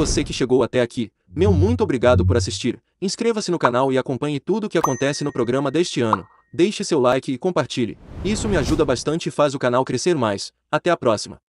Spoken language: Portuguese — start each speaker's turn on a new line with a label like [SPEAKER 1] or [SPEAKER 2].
[SPEAKER 1] você que chegou até aqui, meu muito obrigado por assistir. Inscreva-se no canal e acompanhe tudo o que acontece no programa deste ano. Deixe seu like e compartilhe. Isso me ajuda bastante e faz o canal crescer mais. Até a próxima.